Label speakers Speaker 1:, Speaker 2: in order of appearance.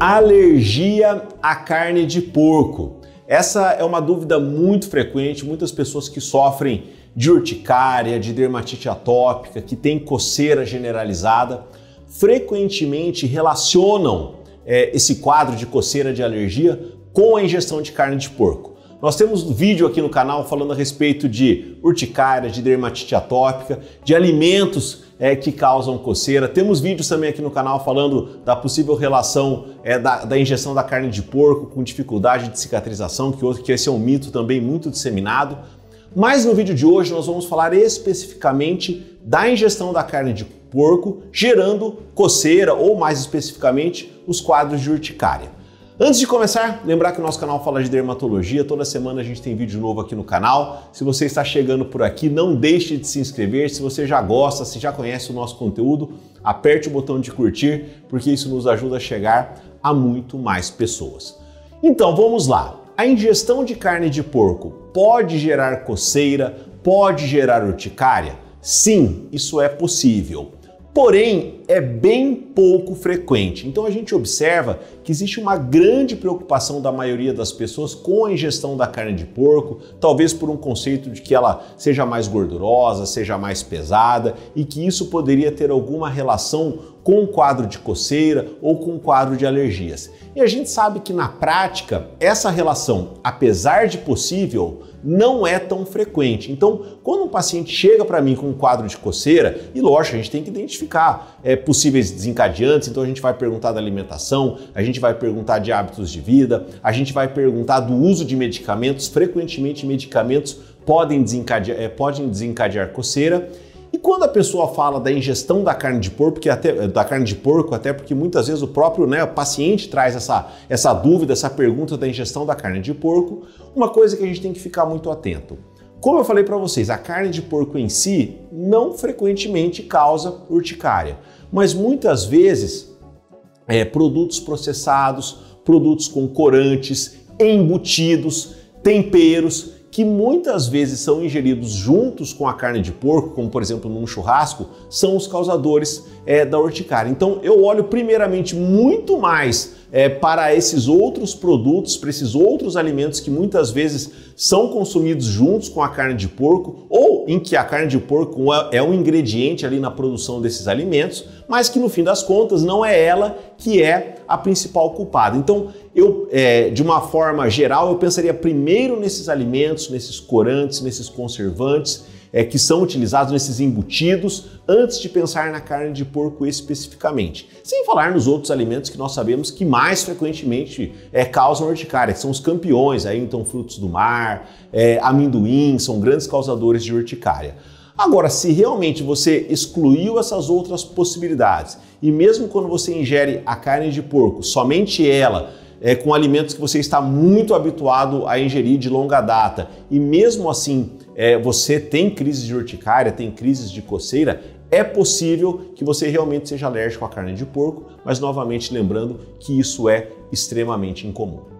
Speaker 1: Alergia à carne de porco. Essa é uma dúvida muito frequente, muitas pessoas que sofrem de urticária, de dermatite atópica, que têm coceira generalizada, frequentemente relacionam é, esse quadro de coceira de alergia com a ingestão de carne de porco. Nós temos um vídeo aqui no canal falando a respeito de urticária, de dermatite atópica, de alimentos é, que causam coceira. Temos vídeos também aqui no canal falando da possível relação é, da, da, injeção da carne de porco com dificuldade de cicatrização, que, que esse é um mito também muito disseminado. Mas no vídeo de hoje nós vamos falar especificamente da ingestão da carne de porco gerando coceira ou mais especificamente os quadros de urticária. Antes de começar, lembrar que o nosso canal fala de dermatologia, toda semana a gente tem vídeo novo aqui no canal. Se você está chegando por aqui, não deixe de se inscrever. Se você já gosta, se já conhece o nosso conteúdo, aperte o botão de curtir, porque isso nos ajuda a chegar a muito mais pessoas. Então, vamos lá. A ingestão de carne de porco pode gerar coceira, pode gerar urticária? Sim, isso é possível porém é bem pouco frequente. Então a gente observa que existe uma grande preocupação da maioria das pessoas com a ingestão da carne de porco, talvez por um conceito de que ela seja mais gordurosa, seja mais pesada e que isso poderia ter alguma relação com um quadro de coceira ou com um quadro de alergias. E a gente sabe que na prática essa relação, apesar de possível, não é tão frequente. Então, quando um paciente chega para mim com um quadro de coceira, e lógico, a gente tem que identificar é, possíveis desencadeantes, então a gente vai perguntar da alimentação, a gente vai perguntar de hábitos de vida, a gente vai perguntar do uso de medicamentos, frequentemente medicamentos podem desencadear, é, podem desencadear coceira. Quando a pessoa fala da ingestão da carne de porco, até da carne de porco, até porque muitas vezes o próprio né, o paciente traz essa, essa dúvida, essa pergunta da ingestão da carne de porco, uma coisa que a gente tem que ficar muito atento. Como eu falei para vocês, a carne de porco em si não frequentemente causa urticária, mas muitas vezes é, produtos processados, produtos com corantes, embutidos, temperos que muitas vezes são ingeridos juntos com a carne de porco, como por exemplo num churrasco, são os causadores é, da urticária. Então eu olho primeiramente muito mais é, para esses outros produtos, para esses outros alimentos que muitas vezes são consumidos juntos com a carne de porco, ou em que a carne de porco é, é um ingrediente ali na produção desses alimentos, mas que no fim das contas não é ela que é a principal culpada. Então, eu, é, de uma forma geral, eu pensaria primeiro nesses alimentos, nesses corantes, nesses conservantes é, que são utilizados nesses embutidos antes de pensar na carne de porco especificamente. Sem falar nos outros alimentos que nós sabemos que mais frequentemente é, causam urticária, que são os campeões, aí, então frutos do mar, é, amendoim, são grandes causadores de urticária. Agora, se realmente você excluiu essas outras possibilidades e mesmo quando você ingere a carne de porco, somente ela, é, com alimentos que você está muito habituado a ingerir de longa data e mesmo assim é, você tem crises de urticária, tem crises de coceira, é possível que você realmente seja alérgico à carne de porco, mas novamente lembrando que isso é extremamente incomum.